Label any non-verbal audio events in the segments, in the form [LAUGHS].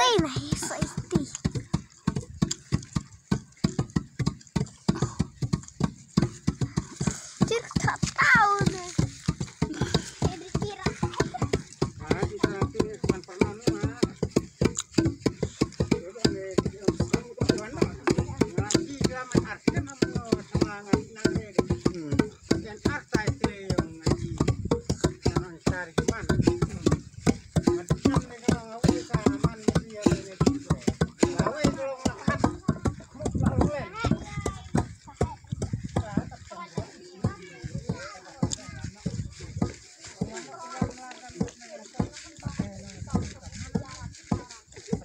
pain. masih hate so icky.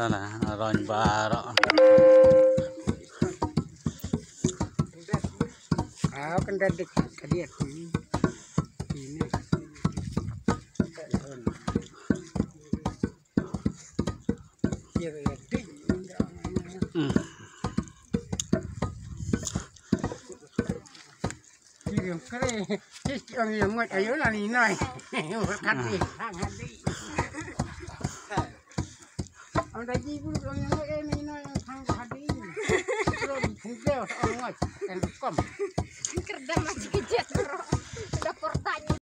đó là rồi bà đó áo con đẹp được cái điện ừ. cái này cái ông gì mất ở dưới là [LAUGHS] gì này cắt đi cắt đi 한가지로 그냥 애미나 상가하디 그럼 근데 어머 안 껌. 그러다 마치 그치.